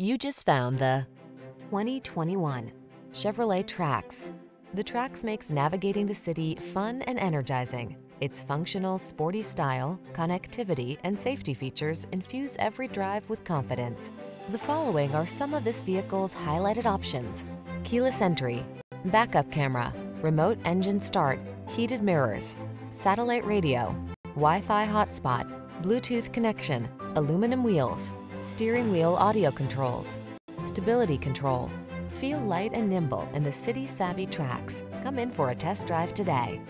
You just found the 2021 Chevrolet Trax. The Trax makes navigating the city fun and energizing. Its functional, sporty style, connectivity, and safety features infuse every drive with confidence. The following are some of this vehicle's highlighted options. Keyless entry, backup camera, remote engine start, heated mirrors, satellite radio, Wi-Fi hotspot, Bluetooth connection, aluminum wheels, steering wheel audio controls, stability control. Feel light and nimble in the city savvy Trax. Come in for a test drive today.